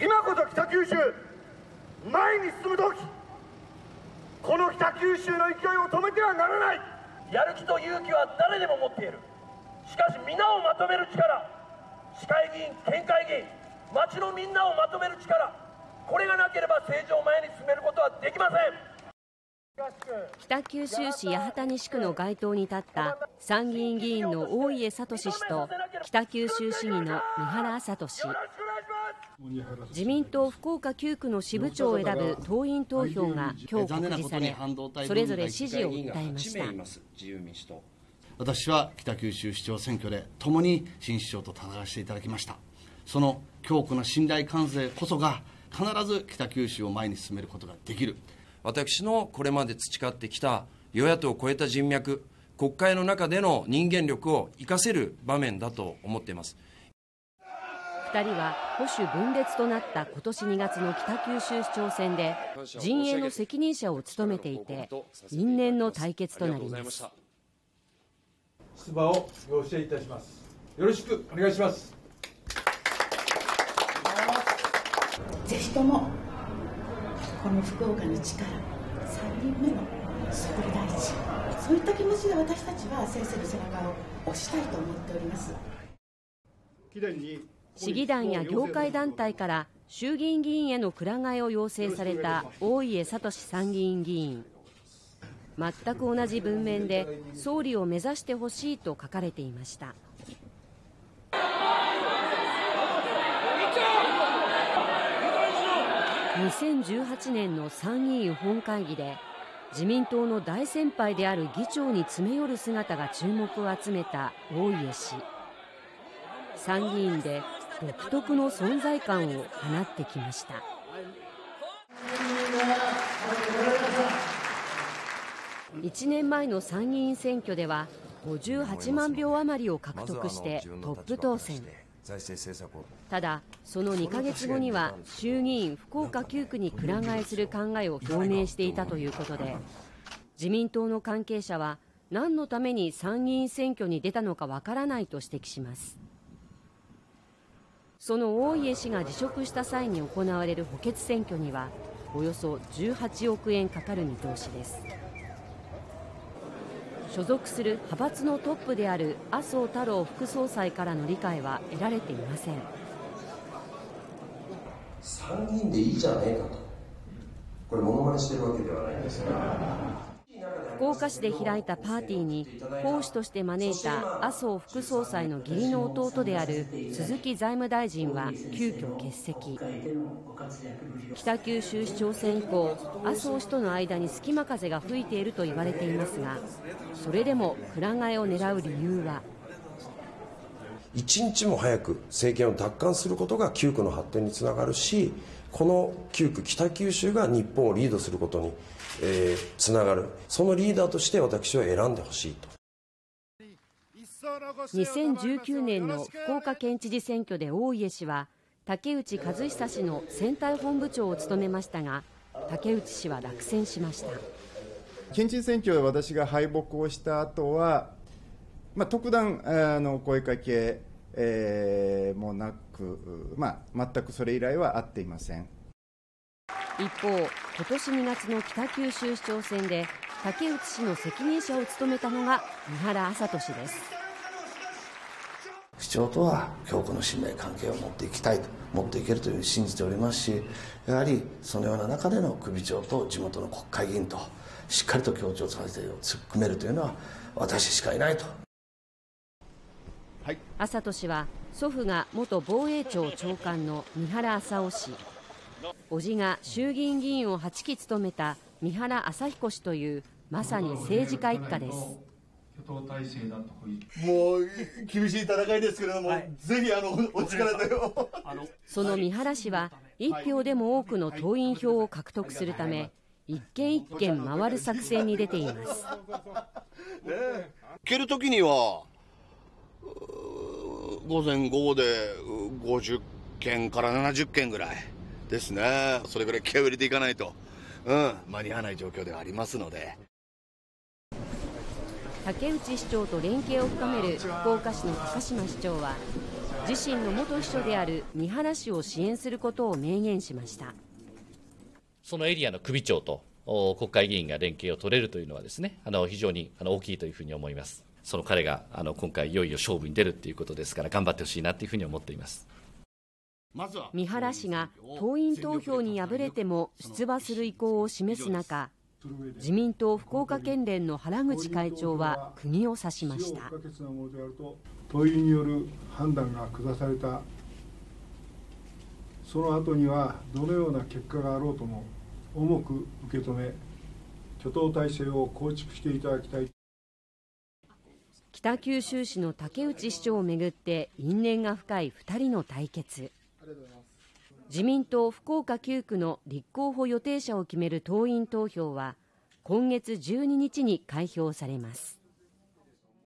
今こそ北九州前に進む時この北九州の勢いを止めてはならない。やる気と勇気は誰でも持っている。しかし皆をまとめる力市会議員県会議員町のみんなをまとめる力これがなければ政治を前に進めることはできません。北九州市八幡西区の街頭に立った参議院議員の大家聡氏と北九州市議の三原麻人氏自民党福岡9区の支部長を選ぶ党員投票が今日告示されそれぞれ支持を訴えました。私は北九州市長選挙で共に新市長と戦わせていただきました。その強固な信頼関係こそが必ず北九州を前に進めることができる。私のこれまで培ってきた与野党を超えた人脈国会の中での人間力を生かせる場面だと思っています2人は保守分裂となった今年2月の北九州市長選で陣営の責任者を務めていて因縁の対決となります。出馬を要請いたします。よろしくお願いします。ぜひともこの福岡の力3人目の総理大臣そういった気持ちで私たちは先生の背中を押したいと思っております市議団や業界団体から衆議院議員へのくら替えを要請された大家聡参議院議員。全く同じ文面で総理を目指してほしいと書かれていました。2018年の参議院本会議で自民党の大先輩である議長に詰め寄る姿が注目を集めた大家氏。参議院で独特の存在感を放ってきました。1年前の参議院選挙では58万票余りを獲得してトップ当選。ただその2か月後には衆議院福岡9区にくら替えする考えを表明していたということで自民党の関係者は何のために参議院選挙に出たのかわからないと指摘します。その大家氏が辞職した際に行われる補欠選挙にはおよそ18億円かかる見通しです。所属する派閥のトップである麻生太郎副総裁からの理解は得られていません。参議院でいいじゃねえかと。これ物まねしてるわけではないんですが。福岡市で開いたパーティーに講師として招いた麻生副総裁の義理の弟である鈴木財務大臣は急遽欠席。北九州市長選以降麻生氏との間に隙間風が吹いていると言われていますがそれでもくら替えを狙う理由は？一日も早く政権を奪還することが9区の発展につながるしこの9区北九州が日本をリードすることにえー、つながる。そのリーダーとして私は選んでほしいと。2019年の福岡県知事選挙で大家氏は竹内和久氏の選対本部長を務めましたが竹内氏は落選しました。県知事選挙で私が敗北をした後は、まあ、特段あの声かけ、えー、もなく、まあ、全くそれ以来は会っていません。一方、今年2月の北九州市長選で竹内氏の責任者を務めたのが三原麻人氏です市長とは強固の信頼関係を持っていきたいと持っていけるというふうに信じておりますしやはりそのような中での首長と地元の国会議員としっかりと協調させて突っ込めるというのは私しかいないと。はい、麻人氏は祖父が元防衛庁長官の三原麻生氏。叔父が衆議院議員を8期務めた三原朝彦氏というまさに政治家一家です。もう厳しい戦いですけれども、はい、ぜひあのお力でその三原氏は一票でも多くの党員票を獲得するため一軒一軒回る作戦に出ています。蹴るときには午前午後で50件から70件ぐらいですね。それぐらい気を入れていかないと、うん、間に合わない状況ではありますので。竹内市長と連携を深める福岡市の高島市長は自身の元秘書である三原氏を支援することを明言しましたそのエリアの首長と国会議員が連携を取れるというのはですねあの非常にあの大きいというふうに思いますその彼があの今回いよいよ勝負に出るということですから頑張ってほしいなというふうに思っています。三原氏が党員投票に敗れても出馬する意向を示す中自民党福岡県連の原口会長は釘を刺しました。党員による判断が下された。その後にはどのような結果があろうとも重く受け止め挙党体制を構築していただきたい北九州市の竹内市長をめぐって因縁が深い2人の対決。自民党福岡9区の立候補予定者を決める党員投票は今月12日に開票されます。